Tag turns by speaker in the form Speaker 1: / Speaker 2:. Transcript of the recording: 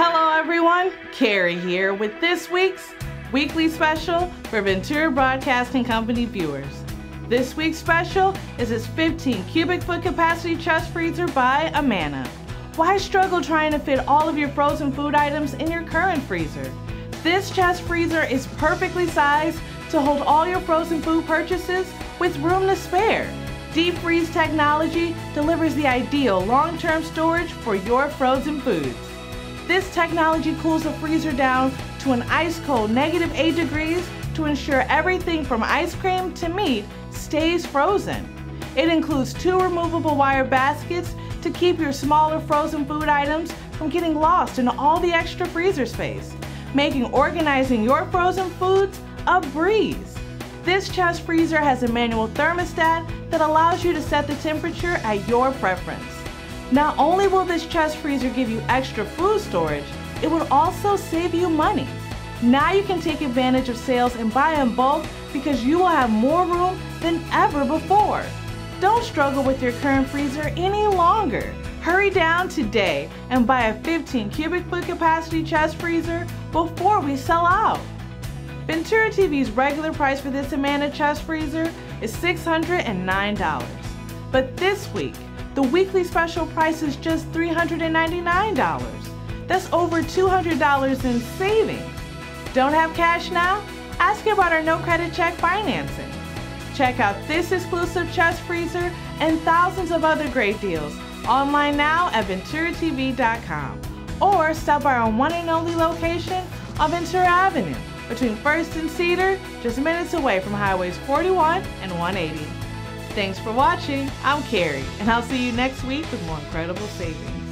Speaker 1: Hello everyone, Keri here with this week's weekly special for Ventura Broadcasting Company viewers. This week's special is this 15 cubic foot capacity chest freezer by Amana. Why struggle trying to fit all of your frozen food items in your current freezer? This chest freezer is perfectly sized to hold all your frozen food purchases with room to spare. Deep freeze technology delivers the ideal long-term storage for your frozen foods. This technology cools the freezer down to an ice cold negative 8 degrees to ensure everything from ice cream to meat stays frozen. It includes two removable wire baskets to keep your smaller frozen food items from getting lost in all the extra freezer space, making organizing your frozen foods a breeze. This chest freezer has a manual thermostat that allows you to set the temperature at your preference. Not only will this chest freezer give you extra food storage, it will also save you money. Now you can take advantage of sales and buy in bulk because you will have more room than ever before. Don't struggle with your current freezer any longer. Hurry down today and buy a 15 cubic foot capacity chest freezer before we sell out. Ventura TV's regular price for this Amana chest freezer is $609. But this week, the weekly special price is just $399. That's over $200 in savings. Don't have cash now? Ask about our no credit check financing. Check out this exclusive chest freezer and thousands of other great deals online now at VenturaTV.com or stop by our one and only location on Ventura Avenue between 1st and Cedar, just minutes away from Highways 41 and 180. Thanks for watching. I'm Keri, and I'll see you next week with more incredible savings.